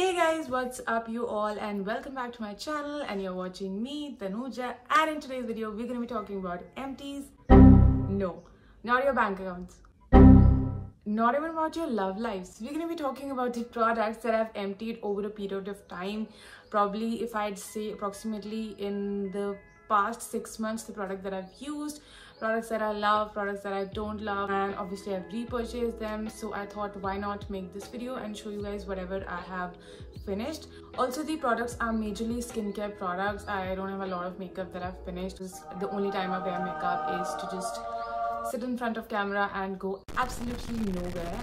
Hey guys, what's up you all and welcome back to my channel and you're watching me, Tanuja and in today's video we're going to be talking about empties. No, not your bank accounts. Not even about your love lives. We're going to be talking about the products that I've emptied over a period of time. Probably if I'd say approximately in the past six months the product that I've used products that I love, products that I don't love and obviously I've repurchased them so I thought why not make this video and show you guys whatever I have finished. Also the products are majorly skincare products. I don't have a lot of makeup that I've finished. The only time I wear makeup is to just sit in front of camera and go absolutely nowhere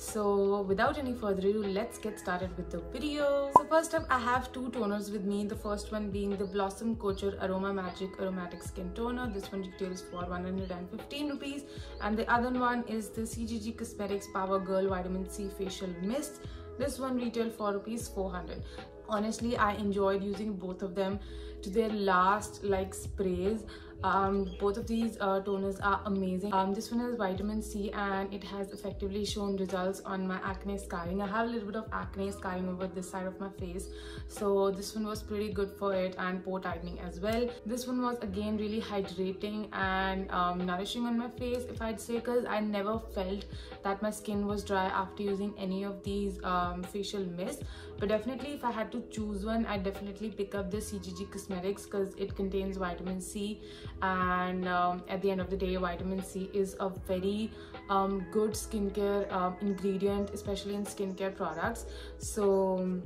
so without any further ado let's get started with the video. So first up i have two toners with me. The first one being the blossom Kochhar aroma magic aromatic skin toner. This one retails for 115 rupees. And the other one is the cgg cosmetics power girl vitamin c facial mist. This one retail for rupees 400 honestly i enjoyed using both of them to their last like sprays um, both of these uh, toners are amazing. Um, this one has vitamin c and it has effectively shown results on my acne scarring. I have a little bit of acne scarring over this side of my face. So this one was pretty good for it and pore tightening as well. This one was again really hydrating and um, nourishing on my face if i'd say because i never felt that my skin was dry after using any of these um, facial mists but definitely if i had to choose one I'd definitely pick up the cgg cosmetics because it contains vitamin c and um, at the end of the day vitamin c is a very um, good skincare um, ingredient especially in skincare products. So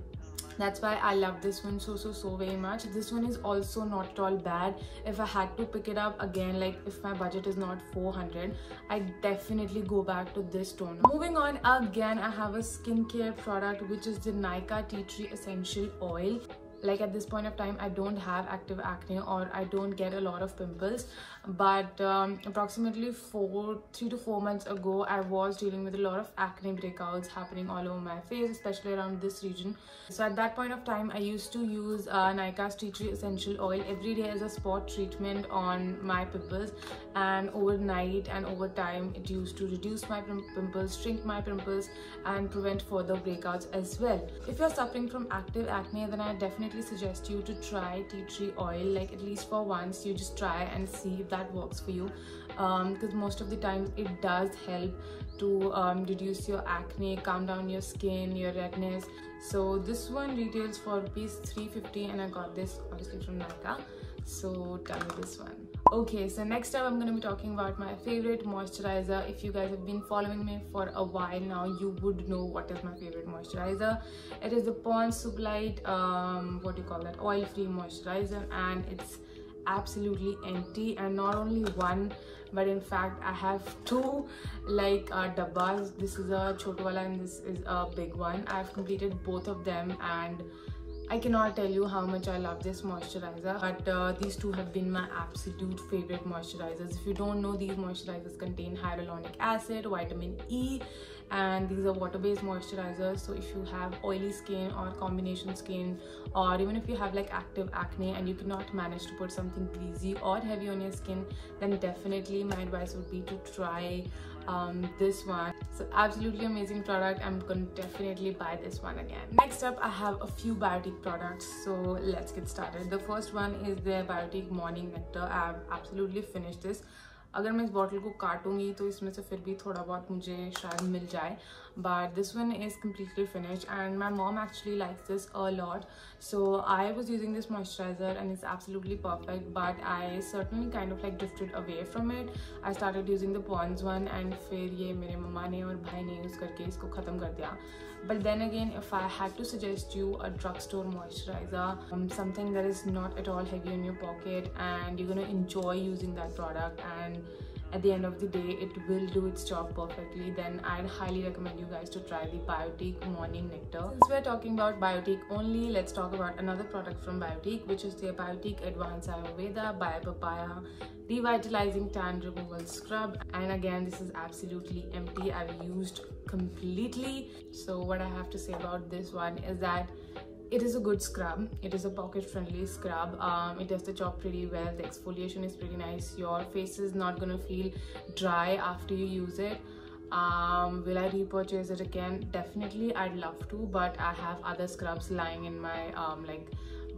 that's why i love this one so so so very much. This one is also not at all bad. If i had to pick it up again like if my budget is not 400 i definitely go back to this toner moving on again i have a skincare product which is the nykaa tea tree essential oil like at this point of time i don't have active acne or i don't get a lot of pimples. But um, approximately four three to four months ago i was dealing with a lot of acne breakouts happening all over my face especially around this region. So at that point of time i used to use uh, Nykaa's tea tree essential oil. Every day as a spot treatment on my pimples. And overnight and over time it used to reduce my pimples shrink my pimples and prevent further breakouts as well. If you're suffering from active acne then i definitely definitely suggest you to try tea tree oil. Like at least for once you just try and see if that works for you. Because um, most of the times it does help to um, reduce your acne calm down your skin your redness. So this one retails for rupees 350 and i got this obviously from Nykaa. So tell me this one okay so next up i'm going to be talking about my favorite moisturizer. If you guys have been following me for a while now you would know what is my favorite moisturizer. It is the pond's Super Light um what do you call that? Oil free moisturizer and it's absolutely empty and not only one but in fact i have two like uh, dabbas. This is a chotwala and this is a big one. I've completed both of them and I cannot tell you how much I love this moisturizer but uh, these two have been my absolute favorite moisturizers. If you don't know these moisturizers contain hyaluronic acid, vitamin E and these are water-based moisturizers so if you have oily skin or combination skin or even if you have like active acne and you cannot manage to put something greasy or heavy on your skin then definitely my advice would be to try um, this one. So absolutely amazing product. I'm gonna definitely buy this one again. Next up i have a few biotique products. So let's get started. The first one is their biotique morning nectar. I've absolutely finished this. अगर मैं इस bottle को काटूंगी तो इसमें से फिर भी थोड़ा बहुत मुझे शायद मिल जाए। but this one is completely finished and my mom actually likes this a lot so i was using this moisturizer and it's absolutely perfect but i certainly kind of like drifted away from it i started using the pond's one and फिर ये मेरे मम्मा ने और भाई ने use करके इसको ख़त्म कर दिया but then again if i had to suggest you a drugstore moisturizer um, something that is not at all heavy in your pocket and you're gonna enjoy using that product and at the end of the day it will do its job perfectly then i'd highly recommend you guys to try the biotique morning nectar. Since we're talking about biotique only let's talk about another product from biotique which is the biotique advanced ayurveda bio papaya revitalizing tan removal scrub. And again this is absolutely empty. I've used completely. So what i have to say about this one is that it is a good scrub. It is a pocket friendly scrub. Um, it does the job pretty well. The exfoliation is pretty nice. Your face is not gonna feel dry after you use it. Um, will I repurchase it again? Definitely, I'd love to, but I have other scrubs lying in my um, like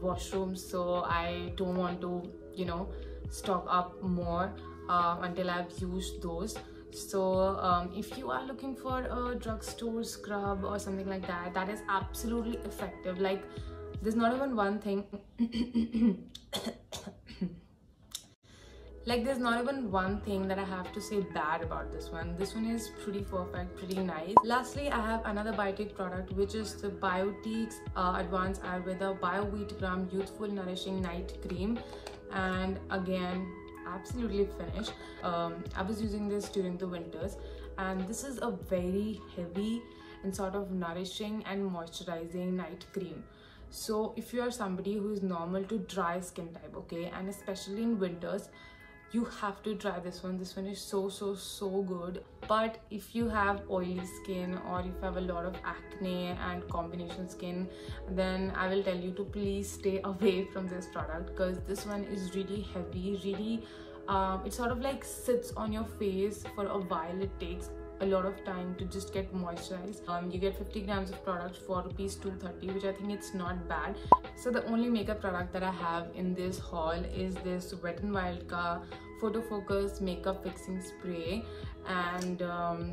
washroom, so I don't want to, you know, stock up more uh, until I've used those. So um, if you are looking for a drugstore scrub or something like that, that is absolutely effective. Like there's not even one thing. like there's not even one thing that i have to say bad about this one this one is pretty perfect pretty nice lastly i have another biotique product which is the biotique's uh, advanced ayurveda bio wheat germ youthful nourishing night cream and again absolutely finished. Um, i was using this during the winters. And this is a very heavy and sort of nourishing and moisturizing night cream. So if you are somebody who is normal to dry skin type okay and especially in winters you have to try this one. This one is so so so good. But if you have oily skin or if you have a lot of acne and combination skin then i will tell you to please stay away from this product because this one is really heavy really um, it sort of like sits on your face for a while. It takes a lot of time to just get moisturized. Um, you get 50 grams of product for rupees 230 which i think it's not bad. So the only makeup product that i have in this haul is this wet n wild ka photo focus makeup fixing spray and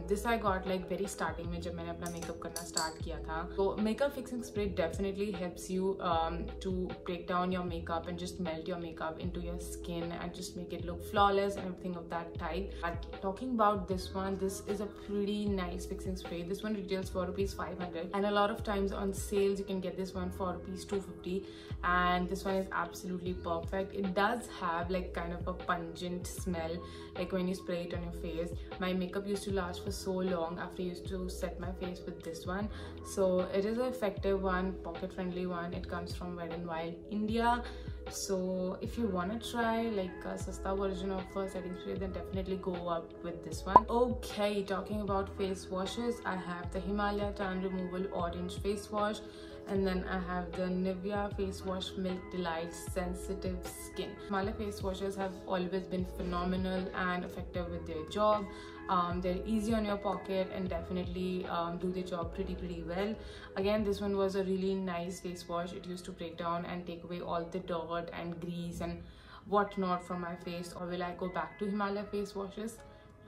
this I got like very starting में जब मैंने अपना makeup करना start किया था तो makeup fixing spray definitely helps you to break down your makeup and just melt your makeup in to your skin and just make it look flawless and everything of that type but talking about this one this is a pretty nice fixing spray this one retails for rupees 500 and a lot of times on sales you can get this one for rupees 250 and this one is absolutely perfect it does have like kind of a pungent smell like when you spray it on your face. My makeup used to last for so long after I used to set my face with this one. So it is an effective one pocket friendly one. It comes from Wet n Wild India so if you want to try like a sasta version of a setting spray then definitely go up with this one okay talking about face washes i have the himalaya tan removal orange face wash and then I have the Nivea face wash Milk Delight Sensitive Skin. Himalaya face washes have always been phenomenal and effective with their job. Um, they're easy on your pocket and definitely um, do the job pretty pretty well. Again, this one was a really nice face wash. It used to break down and take away all the dirt and grease and whatnot from my face. Or will I go back to Himalaya face washes?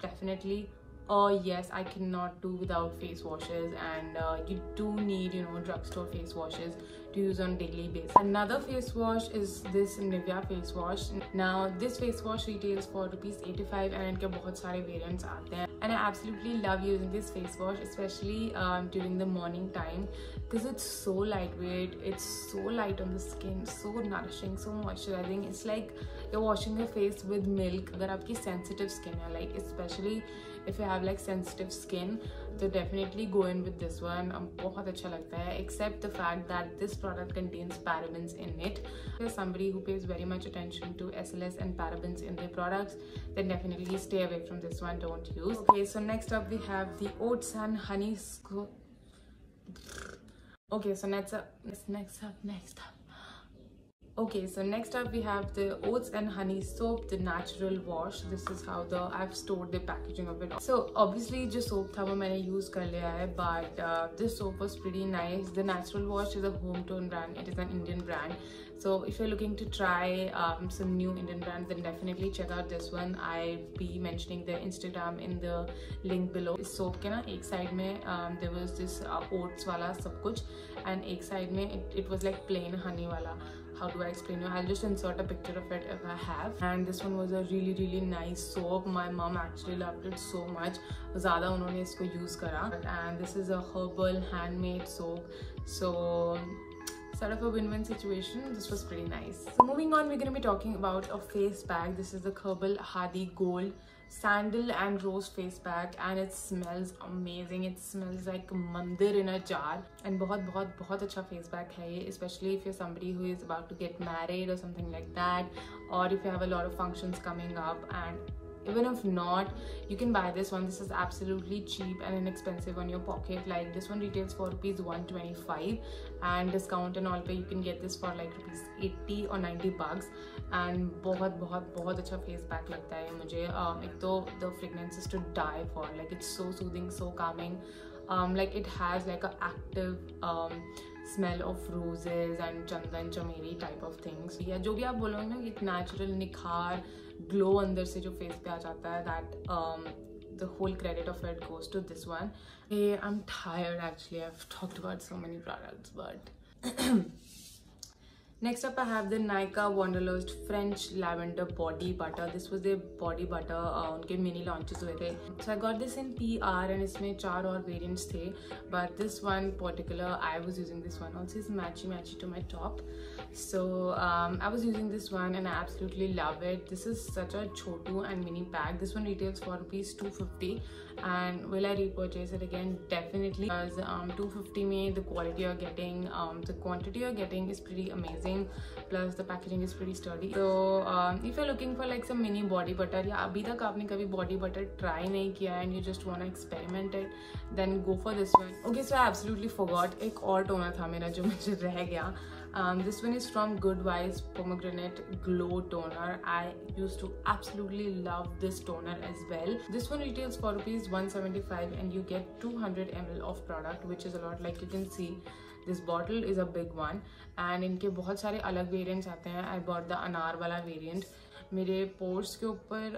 Definitely Oh yes i cannot do without face washes and uh, you do need you know drugstore face washes to use on daily basis. Another face wash is this nivea face wash. Now this face wash retails for rupees 85 and it bahut sare variants out there and i absolutely love using this face wash especially um, during the morning time because it's so lightweight it's so light on the skin so nourishing so moisturizing. It's like you're washing your face with milk अगर आपकी sensitive skin है like especially if you have like sensitive skin so definitely go in with this one um, बहुत अच्छा लगता है except the fact that this product contains parabens in it if you're somebody who pays very much attention to SLS and parabens in their products then definitely stay away from this one don't use okay so next up we have the oats and honey okay so next up next up next up okay so next up we have the oats and honey soap the natural wash. This is how the i've stored the packaging of it. So obviously just soap tha wo maine use kar liya hai but uh, this soap was pretty nice. The natural wash is a home tone brand. It is an indian brand so if you're looking to try um, some new indian brands then definitely check out this one i'll be mentioning their instagram in the link below इस soap के ना एक side में um, there was this uh, oats वाला सब कुछ and एक side में it, it was like plain honey वाला how do I explain you I'll just insert a picture of it if I have and this one was a really really nice soap my mom actually loved it so much ज़्यादा उन्होंने इसको use करा and this is a herbal handmade soap so sort of a win-win situation. This was pretty nice. So moving on, we're going to be talking about a face bag. This is the Kerbal Khadi Gold Sandal and Rose face Pack, and it smells amazing. It smells like mandir in a jar. And बहुत बहुत बहुत अच्छा face pack है ये especially if you're somebody who is about to get married or something like that or if you have a lot of functions coming up and even if not you can buy this one this is absolutely cheap and inexpensive on your pocket like this one retails for rupees 125 and discount and all pay you can get this for like rupees 80 or 90 bucks and बहुत बहुत बहुत अच्छा face pack लगता है मुझे um, एक तो the fragrance is to die for like it's so soothing so Kameng like it has like a active smell of roses and Chandan चमेरी type of things या जो भी आप बोलोगे ना एक नेचुरल निखार ग्लो अंदर से जो फेस पे आ जाता है that the whole credit of it goes to this one I am tired actually I have talked about so many products but Next up I have the Nykaa Wanderlust French Lavender Body Butter. This was their body butter, uh, their mini launches were there. So I got this in PR and it's made four or variants But this one particular, I was using this one also. It's matchy matchy to my top So um, I was using this one and I absolutely love it. This is such a chotu and mini pack. This one retails for rupees 250 and will I repurchase it again? Definitely because um, 250 में the quality you're getting, um, the quantity you're getting is pretty amazing. Plus the packaging is pretty sturdy. So um, if you're looking for like some mini body butter या अभी तक आपने कभी body butter try नहीं किया and you just wanna experiment it, then go for this one. Okay, so I absolutely forgot एक और toner था मेरा जो मुझे रह गया. Um, this one is from Good Vibes Pomegranate Glow Toner. I used to absolutely love this toner as well. This one retails for rupees 175 and you get 200 ml of product which is a lot like you can see this bottle is a big one and इनके बहुत सारे अलग variants आते हैं I bought the अनार वाला variant मेरे pores के ऊपर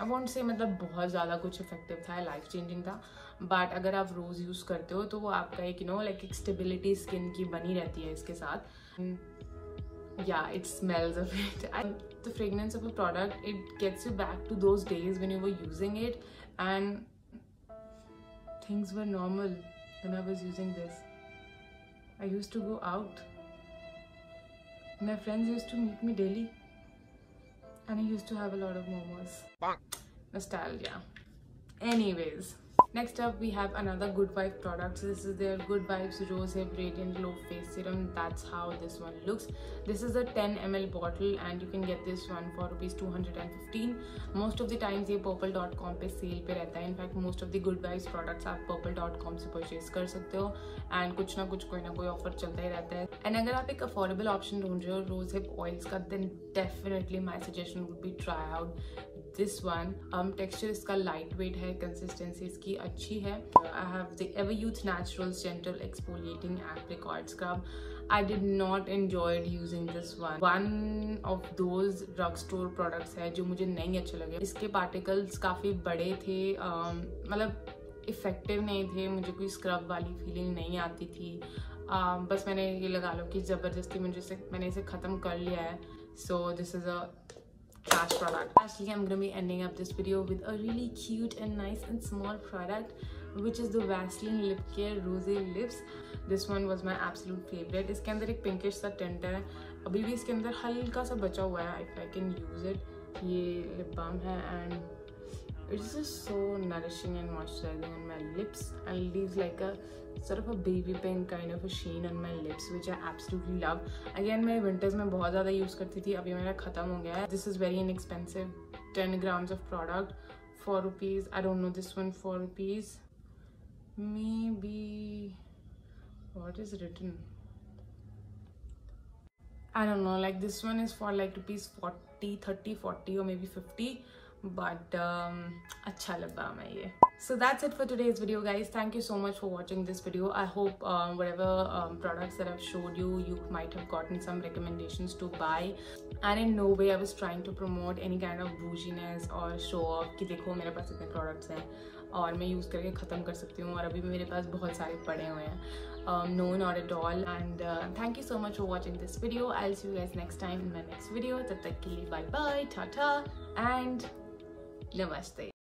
आई वॉन्ट से मतलब बहुत ज़्यादा कुछ इफ़ेक्टिव था लाइफ चेंजिंग था बट अगर आप रोज़ यूज़ करते हो तो वो आपका एक यू नो लाइक एक स्टेबिलिटी स्किन की बनी रहती है इसके साथ yeah it smells of it and the fragrance of a product it gets you back to those days when you were using it and things were normal when i was using this. I used to go out. My friends used to meet me daily and i used to have a lot of momos. Nostalgia. Anyways Next up, we have another Good Vibe product. So this is their Good Vibes Rose Hip Radiant Glow Face Serum. That's how this one looks. This is a 10 ml bottle and you can get this one for rupees 215. Most of the times ये purplle.com pe sale pe rehta In fact, most of the Good Vibes products are purplle.com se purchase kar sakte ho, and kuch na kuch koi na koi offer chalta ही रहता है. And agar aap ek affordable option ढूंढ रहे हो rose hip oils का then definitely my suggestion would be try this one texture इसका lightweight है consistency इसकी अच्छी है। I have the Ever Youth natural gentle exfoliating apricot scrub I did not enjoy using this one one of those drugstore products है जो मुझे नहीं अच्छे लगे। इसके पार्टिकल्स काफ़ी बड़े थे um, मतलब इफ़ेक्टिव नहीं थे मुझे कोई स्क्रब वाली फीलिंग नहीं आती थी। Uh, बस मैंने ये लगा लो कि ज़बरदस्ती मुझे इसे मैंने इसे ख़त्म कर लिया है। So this is a trash product. Lastly, I'm gonna be ending up this video with a really cute and nice and small product which is the Vaseline Lip Care Rosy Lips. This one was my absolute favorite. इसके अंदर एक pinkish सा tint है अभी भी इसके अंदर हल्का सा बचा हुआ है if I can use it. ये lip balm है and it's just so nourishing and moisturizing on my lips and leaves like a sort of a baby pink kind of a sheen on my lips which I absolutely love again मैं winters में बहुत ज़्यादा use करती थी अभी मेरा ख़त्म हो गया है this is very inexpensive 10 grams of product 4 rupees I don't know this one 4 rupees maybe what is written I don't know like this one is for like rupees 40 30 40 or maybe 50 but अच्छा लग रहा हमें ये so that's it for today's video guys thank you so much for watching this video I hope whatever products are I've showed you you might have gotten some recommendation to buy and in no way I was trying to promote any kind of business और show of कि देखो मेरे पास इतने products हैं और मैं use करके ख़त्म कर सकती हूँ और अभी भी मेरे पास बहुत सारे पड़े हुए हैं। No not at all and thank you so much for watching this video I'll see you guys next time in my next video तब तक के लिए बाय बाय ठा ठा Namaste.